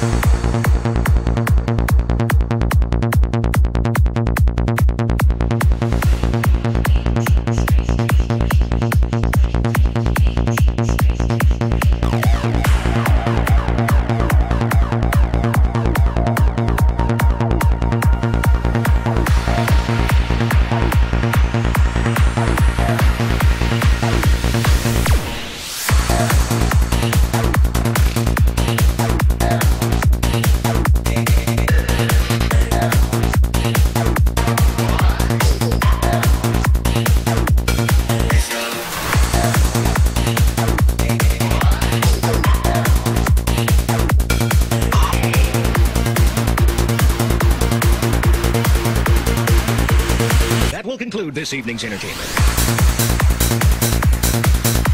That will conclude this evening's entertainment.